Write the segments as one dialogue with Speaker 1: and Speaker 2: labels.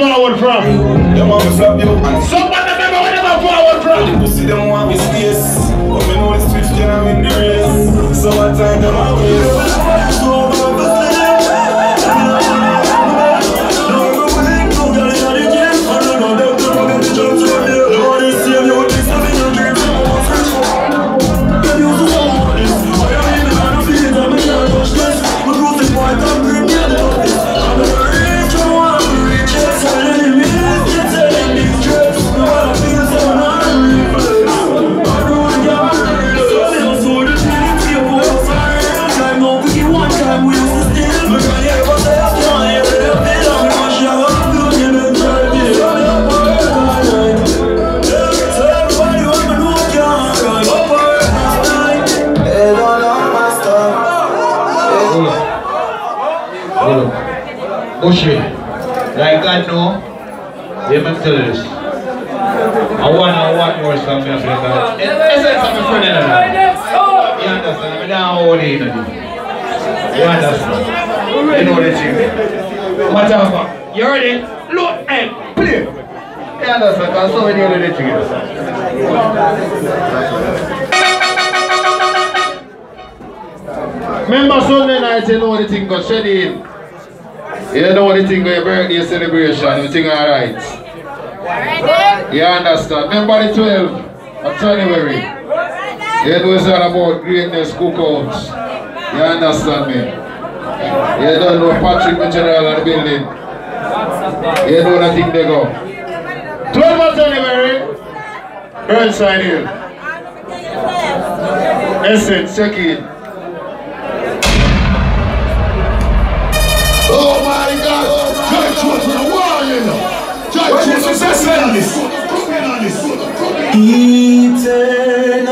Speaker 1: forward from?
Speaker 2: Them want you.
Speaker 1: Somebody remember where them forward from?
Speaker 2: Pussy them want me space. But me know can win
Speaker 1: Bushy. Like God know, they must tell this. I want, I want more stuff in Africa. Essence of a friend in You understand? I don't hold in You understand? You know the thing. Whatever. You ready? Look and play. You understand? Because so many of the things. Remember Sunday night, you know the thing got shed in. You know the thing with your birthday celebration, you think alright. You understand? Remember the 12th of January. Know it's all about greatness cookouts. You understand me? You don't know Patrick the General of the building. You know the thing they go. 12th of January, Burnside Hill. Essence, check it.
Speaker 3: Oh my
Speaker 4: Eternal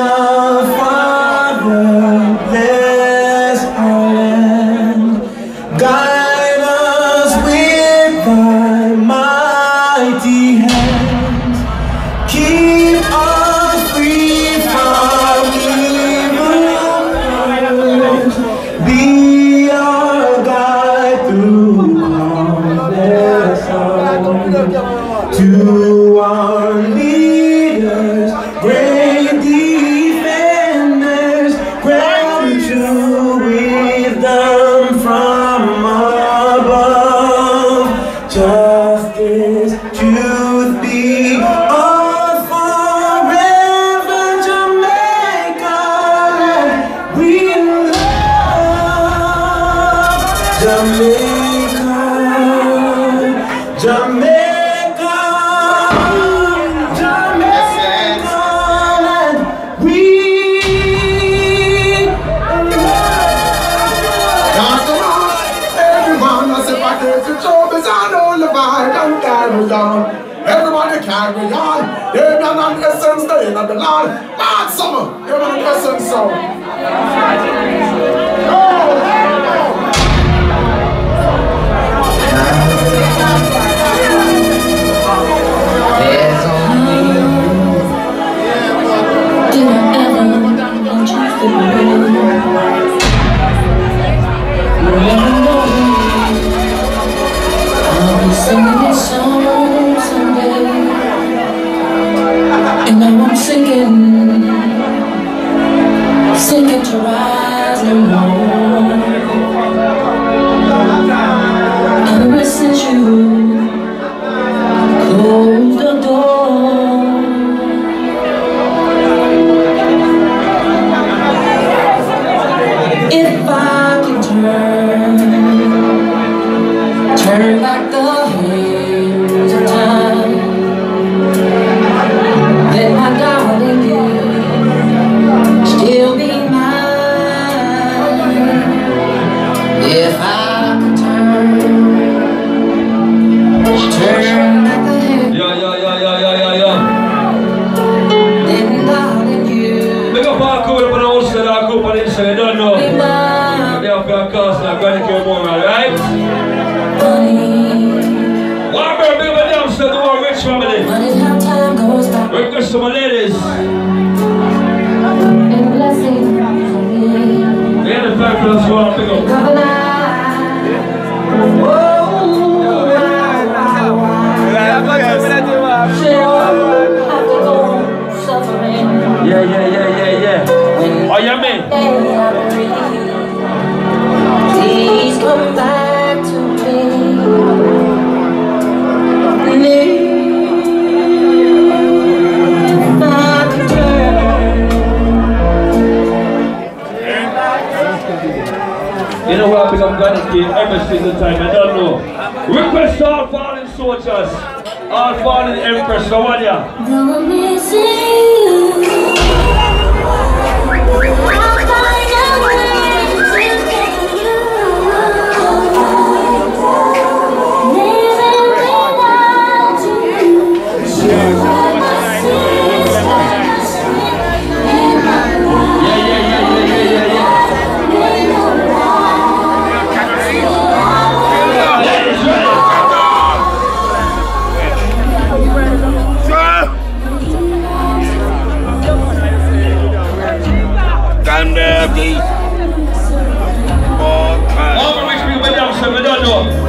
Speaker 3: not the land. Bad summer, they're not an essence, so.
Speaker 5: Cool up on the outside, all cool up on the inside, you don't know.
Speaker 6: be mine.
Speaker 5: They have to cast like Granny Kay Moment, right?
Speaker 6: Honey,
Speaker 5: One more big up and downstairs to our rich family.
Speaker 6: funny how time goes by.
Speaker 5: Request to my ladies.
Speaker 6: And blessings from me.
Speaker 5: They had the five plus one, big up. Yeah, yeah, yeah, yeah, yeah. Oh, yeah, man.
Speaker 6: Please come back to me. I turn
Speaker 5: You know what? Because I'm gonna give every single time. I don't know. Request all fallen soldiers, all fallen empress. No one ya.
Speaker 6: Missing
Speaker 5: Алло!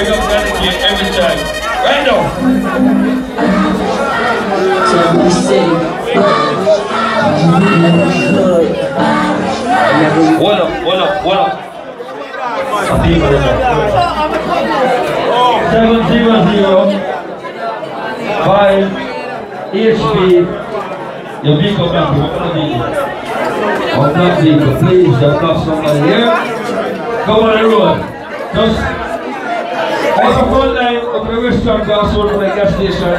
Speaker 5: Big up Danny King every time. Right now.
Speaker 7: Temple City.
Speaker 5: What up, what up, what up? Seven zero zero five HP. Your vehicle back. What? On that vehicle, please. Don't somebody here. Come on road. Just on the front line of the restaurant gas road from the gas station.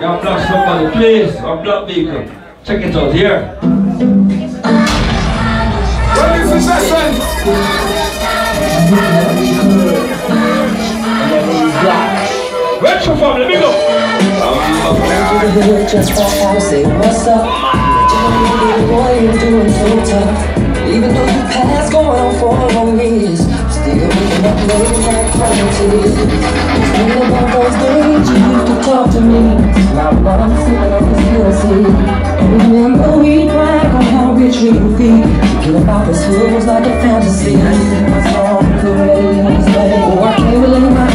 Speaker 5: You block somebody, please. On block vehicle. Check it out here.
Speaker 3: Ladies and gentlemen,
Speaker 5: Retro family, big up.
Speaker 7: Just for and say what's up. Little boy, you're doing so tough. Even though you passed going on four long years, Thinking about those days you used to talk to me. I'm sitting on this And remember we on how we. Thinking about this hood was like a fantasy. I to my song. Oh, I can't my.